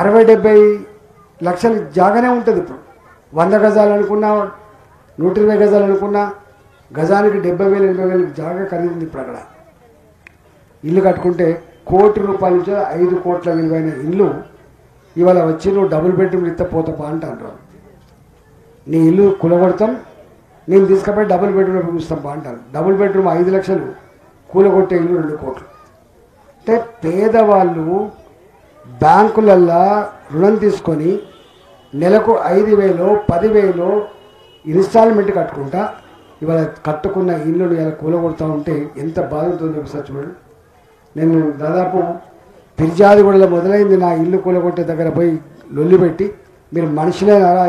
అరవై డెబ్బై లక్షల జాగానే ఉంటుంది ఇప్పుడు. వంద గజాలు అనుకున్నా నూట ఇరవై గజాలు అనుకున్నా గజానికి డెబ్బై వేలు ఎనభై వేలు జాగా ఖరీదుంది ఇప్పుడు అక్కడ. ఇల్లు కట్టుకుంటే కోటి రూపాయల నుంచి ఐదు కోట్ల విలువైన ఇల్లు ఇవాళ వచ్చి నువ్వు డబుల్ బెడ్రూమ్ ఇస్తే పోతాపా అంటారు నీ ఇల్లు కూలగొడతాం నేను తీసుకుపోయి డబుల్ బెడ్రూమ్ చూస్తాం బా అంటారు. డబుల్ బెడ్రూమ్ ఐదు లక్షలు కూలగొట్టే ఇల్లు రెండు కోట్లు. అంటే పేదవాళ్ళు బ్యాంకులల్లో రుణం తీసుకొని నెలకు ఐదు వేలు పదివేలు ఇన్స్టాల్మెంట్ కట్టుకుంటా ఇవాళ కట్టుకున్న ఇల్లులు ఇలా కూలగొడుతూ ఉంటే ఎంత బాధ ఉంటుందో ఒకసారి చూడండి నేను దాదాపు పిర్జాదిగూడలో మొదలైంది నా ఇల్లు కూలగొట్టే దగ్గర పోయి లొల్లి పెట్టి మీరు మనుషులేనారా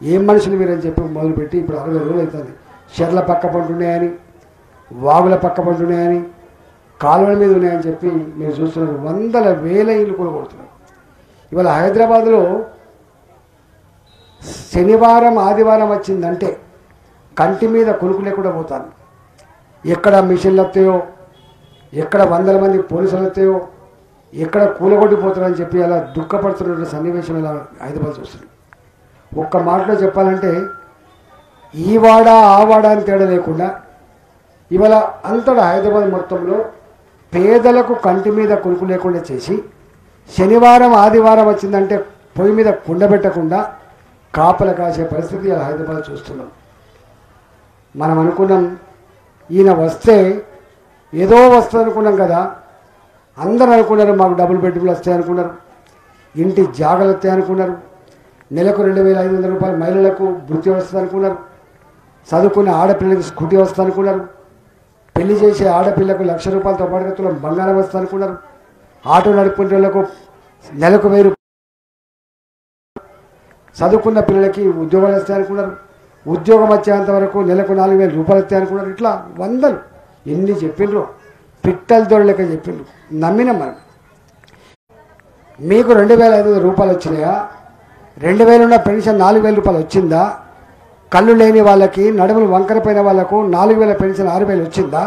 ఏం మనుషులు మీరు అని చెప్పి మొదలుపెట్టి ఇప్పుడు అరవై రోజులు అవుతుంది చెర్ల పక్క పంటున్నాయని వాగుల పక్క పంటున్నాయని కాలువల మీద ఉన్నాయని చెప్పి మీరు చూస్తున్నారు. వందల వేల ఇల్లు కొడుతున్నారు. ఇవాళ హైదరాబాద్లో శనివారం ఆదివారం వచ్చిందంటే కంటి మీద కొనుక్కు లేకుండా పోతాను. ఎక్కడ మిషన్లు వస్తాయో ఎక్కడ వందల మంది పోలీసులు వస్తాయో ఎక్కడ కూలగొట్టిపోతారని చెప్పి అలా దుఃఖపడుతున్న సన్నివేశం ఇలా హైదరాబాద్ చూస్తుంది ఒక్క మాటలో చెప్పాలంటే ఈ వాడ ఆ వాడ అని తేడా లేకుండా ఇవాళ అంతటా హైదరాబాద్ మొత్తంలో పేదలకు కంటి మీద కొనుకు లేకుండా చేసి శనివారం ఆదివారం వచ్చిందంటే పొయ్యి మీద కుండబెట్టకుండా కాపల కాసే పరిస్థితి ఇలా హైదరాబాద్ చూస్తున్నాం. మనం అనుకున్నాం ఈయన వస్తే ఏదో వస్తుంది అనుకున్నాం కదా అందరూ అనుకున్నారు మాకు డబుల్ బెడ్రూమ్లు వస్తాయి అనుకున్నారు ఇంటి జాగలు వస్తాయి అనుకున్నారు నెలకు రెండు వేల ఐదు వందల రూపాయలు మహిళలకు వృత్తి వస్తుంది అనుకున్నారు చదువుకున్న ఆడపిల్లలకు స్కూటీ వస్తుంది అనుకున్నారు పెళ్ళి చేసే ఆడపిల్లకు లక్ష రూపాయలతో పాటుగా తులం బంగారం వస్తుంది అనుకున్నారు. ఆటో నడుపుకునే వాళ్ళకు నెలకు వెయ్యి చదువుకున్న పిల్లలకి ఉద్యోగాలు వస్తాయి అనుకున్నారు. ఉద్యోగం వచ్చేంత వరకు నెలకు నాలుగు వేల రూపాయలు వస్తాయి అనుకున్నారు. ఇట్లా వందలు. ఎన్ని చెప్పిండ్రు. పిట్టల దొరలేక చెప్పిండ్రు. నమ్మినాం మనం. మీకు రెండు వేల ఐదు వందల రూపాయలు వచ్చినాయా? రెండు వేలు ఉన్న పెన్షన్ నాలుగు వేల రూపాయలు వచ్చిందా? కళ్ళు లేని వాళ్ళకి నడుములు వంకరపోయిన వాళ్ళకు నాలుగు వేల పెన్షన్ ఆరు వేలు వచ్చిందా?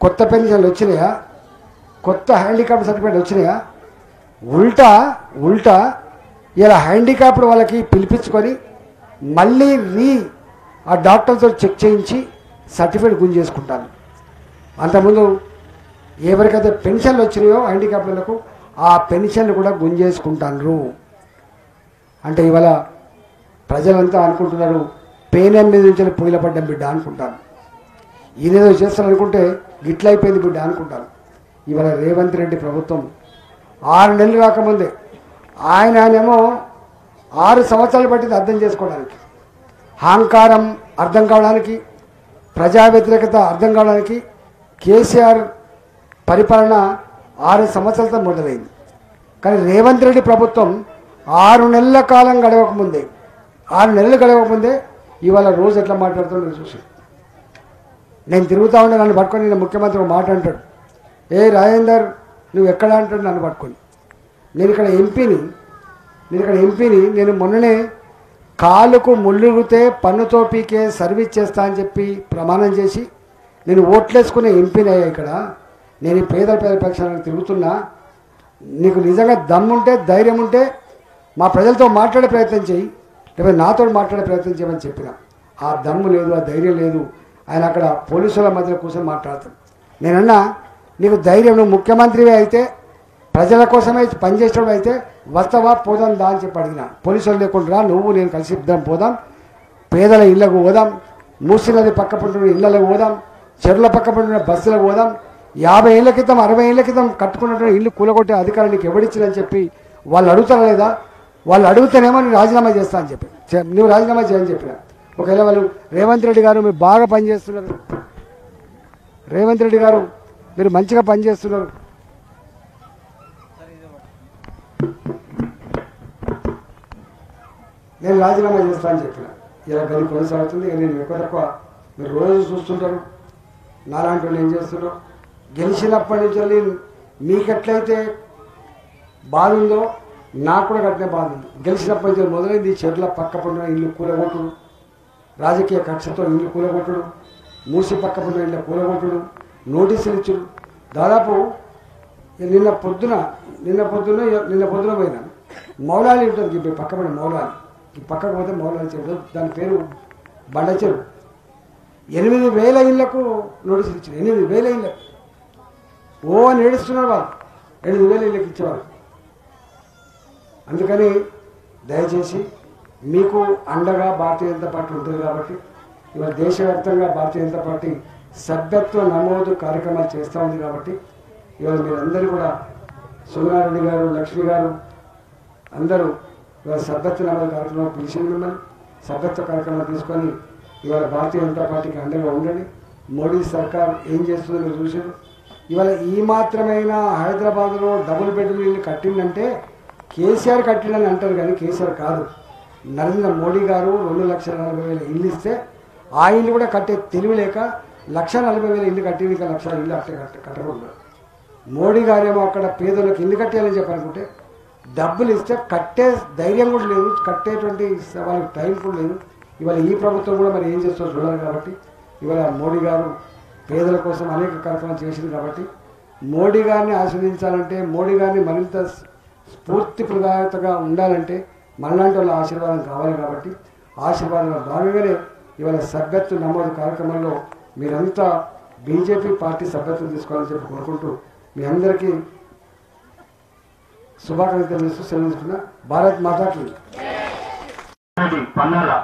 కొత్త పెన్షన్లు వచ్చినాయా? కొత్త హ్యాండిక్యాప్ సర్టిఫికేట్ వచ్చినాయా? ఉల్టా ఉల్టా ఇలా హ్యాండిక్యాప్డ్ వాళ్ళకి పిలిపించుకొని మళ్ళీ రీ ఆ డాక్టర్తో చెక్ చేయించి సర్టిఫికేట్ గుంజేసుకుంటాను అంతకుముందు ఎవరికైతే పెన్షన్లు వచ్చినాయో హ్యాండిక్యాప్లకు ఆ పెన్షన్లు కూడా గుంజేసుకుంటారు అంటే ఇవాళ ప్రజలంతా అనుకుంటున్నారు పేనం మీద నుంచి పొయ్యిల పడ్డం బిడ్డ అనుకుంటారు ఈయనేదో చేస్తాను అనుకుంటే గిట్ల అయిపోయింది బిడ్డ అనుకుంటారు ఇవాళ రేవంత్ రెడ్డి ప్రభుత్వం ఆరు నెలలు కాకముందే ఆయన ఆయనేమో ఆరు సంవత్సరాలు పట్టింది అర్థం చేసుకోవడానికి. అహంకారం అర్థం కావడానికి ప్రజా వ్యతిరేకత అర్థం కావడానికి కేసీఆర్ పరిపాలన ఆరు సంవత్సరాలతో మొదలైంది. కానీ రేవంత్ రెడ్డి ప్రభుత్వం ఆరు నెలల కాలం గడవకముందే ఆరు నెలలు గడవకముందే ఇవాళ రోజు ఎట్లా మాట్లాడుతుందో చూసి. నేను తిరుగుతా ఉండే నన్ను పట్టుకొని నేను ముఖ్యమంత్రి ఒక మాట అంటాడు. ఏ రాజేందర్ నువ్వు ఎక్కడ అంటాడు నన్ను పట్టుకొని? నేను ఇక్కడ ఎంపీని నేను ఇక్కడ ఎంపీని నేను మొన్ననే కాలుకు ముళ్ళుగితే పన్నుతో పీకే సర్వీస్ చేస్తా అని చెప్పి ప్రమాణం చేసి నేను ఓట్లేసుకునే ఎంపీని అయ్యా ఇక్కడ. నేను పేద పేదల పేద పక్షాలను తిరుగుతున్నా. నీకు నిజంగా దమ్ముంటే ధైర్యం ఉంటే మా ప్రజలతో మాట్లాడే ప్రయత్నం చేయి. లేకపోతే నాతో మాట్లాడే ప్రయత్నం చేయమని చెప్పిన. ఆ దమ్ము లేదు ఆ ధైర్యం లేదు. ఆయన అక్కడ పోలీసుల మధ్యలో కూర్చొని మాట్లాడతాడు. నేనన్నా నీకు ధైర్యం నువ్వు ముఖ్యమంత్రివే అయితే ప్రజల కోసమే పనిచేసేవాడు అయితే వస్తావా పోదాం దా అని చెప్పి అడిగిన. పోలీసులు లేకుండా నువ్వు నేను కలిసి ఇద్దాం పోదాం. పేదల ఇళ్ళకు పోదాం. మూసి పక్క పంటున్న ఇళ్ళకు పోదాం. చెరువుల పక్క పంటున్న బస్సులకు పోదాం. యాభై ఏళ్ళ క్రితం అరవై ఏళ్ళ క్రితం కట్టుకున్నటువంటి ఇల్లు కూలగొట్టే అధికారం నీకు ఎవడిచ్చిందని చెప్పి వాళ్ళు అడుగుతారా లేదా? వాళ్ళు అడుగుతానేమో నేను రాజీనామా చేస్తా అని చెప్పి. నువ్వు రాజీనామా చేయని చెప్పిన. ఒకవేళ వాళ్ళు రేవంత్ రెడ్డి గారు మీరు బాగా పనిచేస్తున్నారు రేవంత్ రెడ్డి గారు మీరు మంచిగా పనిచేస్తున్నారు నేను రాజీనామా చేస్తా అని చెప్పిన. ఇలా గది కొనసాగుతుంది ఇక నేను ఎక్కువ తక్కువ మీరు రోజు చూస్తుంటారు. నాలాంటి వాళ్ళు ఏం చేస్తున్నారు? గెలిచినప్పటి నుంచి మీకెట్లయితే మీకు ఎట్లయితే బాధ ఉందో నాకు కూడా కట్టిన బాధ. ఉంది గెలిచినప్పటి మొదలైంది. ఈ చెట్ల పక్క పడిన ఇల్లు కూలగొట్టుడు. రాజకీయ కక్షతో ఇల్లు కూలగొట్టుడు. మూసి పక్క పడిన ఇల్లు కూలగొట్టుడు. నోటీసులు ఇచ్చుడు. దాదాపు నిన్న పొద్దున నిన్న పొద్దున నిన్న పొద్దున పోయినా. మౌలాలి ఉంటుంది ఈ పక్కన మౌలాలి. ఈ పక్కకు పోతే మౌలాలి చెరువు. దాని పేరు బండ చెరువు ఎనిమిది వేల ఇళ్ళకు నోటీసులు ఇచ్చారు. ఎనిమిది వేల ఇళ్ళకు ఓ అని ఏడుస్తున్నారు వాళ్ళు. ఎనిమిది వేల ఇళ్ళకి ఇచ్చేవారు అందుకని దయచేసి మీకు అండగా భారతీయ జనతా పార్టీ ఉంటుంది కాబట్టి ఇవాళ దేశవ్యాప్తంగా భారతీయ జనతా పార్టీ సభ్యత్వ నమోదు కార్యక్రమాలు చేస్తూ ఉంది కాబట్టి ఇవాళ మీరందరూ కూడా సున్నారెడ్డి గారు లక్ష్మి గారు అందరూ ఇవాళ సభ్యత్వ నమోదు కార్యక్రమం పిలిచింది మిమ్మల్ని. సభ్యత్వ కార్యక్రమం తీసుకొని ఇవాళ భారతీయ జనతా పార్టీకి అండగా ఉండండి. మోడీ సర్కార్ ఏం చేస్తుందో మీరు చూసారు ఇవాళ ఈ మాత్రమైన హైదరాబాద్లో డబుల్ బెడ్రూమ్ ఇల్లు కట్టిందంటే కేసీఆర్ కట్టిండని అంటారు కానీ కేసీఆర్ కాదు. నరేంద్ర మోడీ గారు రెండు లక్షల నలభై వేల ఇల్లు ఇస్తే ఆ ఇల్లు కూడా కట్టే తెలివి లేక లక్ష నలభై వేల ఇల్లు కట్టి ఇంకా లక్ష ఇల్లు అట్టే కట్ట కట్టకుండా మోడీ గారేమో అక్కడ పేదలకు ఇల్లు కట్టేయాలని చెప్పాలనుకుంటే డబ్బులు ఇస్తే కట్టే ధైర్యం కూడా లేదు కట్టేటువంటి వాళ్ళకి టైం కూడా లేదు. ఇవాళ ఈ ప్రభుత్వం కూడా మరి ఏం చేస్తుందో చూడాలి కాబట్టి ఇవాళ మోడీ గారు పేదల కోసం అనేక కార్యక్రమాలు చేసింది కాబట్టి మోడీ గారిని ఆస్వాదించాలంటే మోడీ గారిని మరింత స్ఫూర్తి ప్రదాయతగా ఉండాలంటే మనలాంటి వాళ్ళ ఆశీర్వాదం కావాలి కాబట్టి ఆశీర్వాదంలో భాగంగానే ఇవాళ సభ్యత్వ నమోదు కార్యక్రమంలో మీరంతా బీజేపీ పార్టీ సభ్యత్వం తీసుకోవాలని చెప్పి కోరుకుంటూ మీ అందరికీ శుభాకాంక్షలు తెలుస్తూ సెలవు భారత్ మాతాకి. పన్నారా